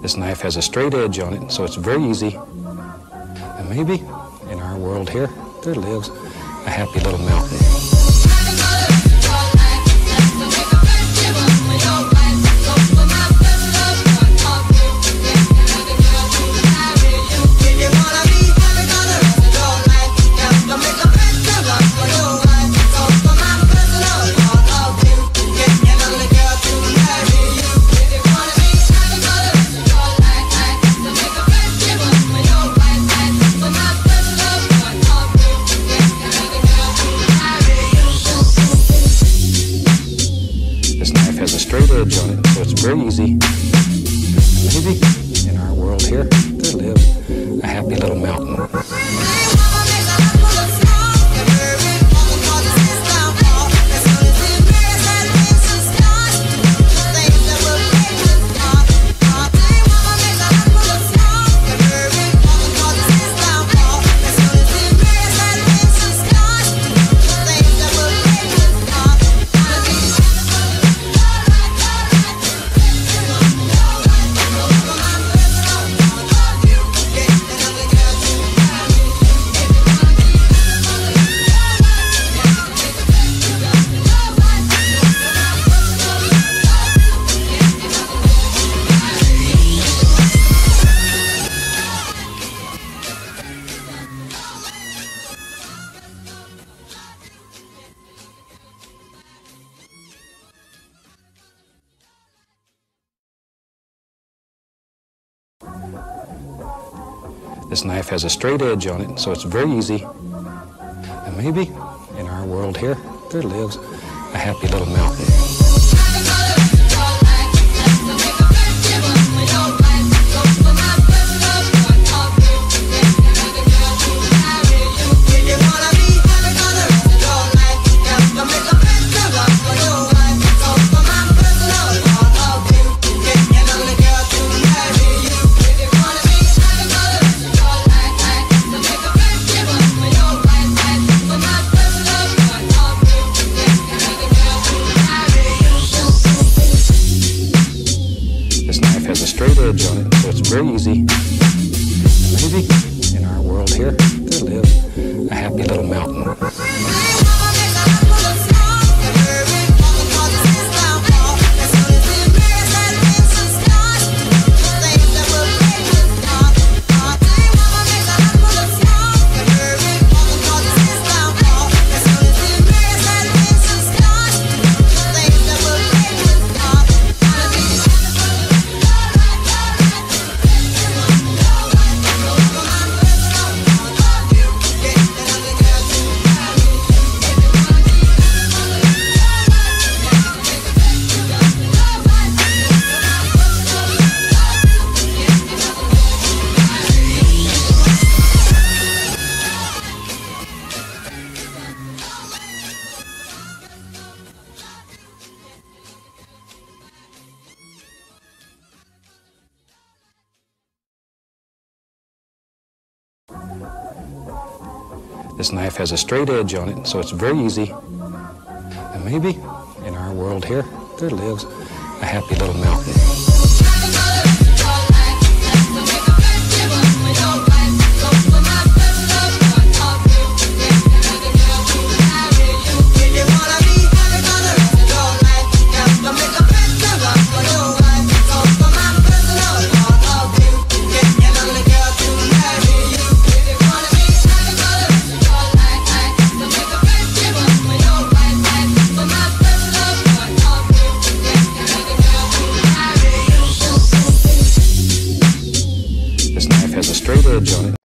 This knife has a straight edge on it, so it's very easy. And maybe in our world here, there lives a happy little mountain. Edge on it, so it's very easy. Maybe in our world here, there live a happy little mountain. This knife has a straight edge on it, so it's very easy. And maybe in our world here, there lives a happy little mountain. So it's very easy. Maybe in our world here, there lives a happy little mountain. This knife has a straight edge on it, so it's very easy. And maybe in our world here, there lives a happy little mountain. Has a straight edge on it.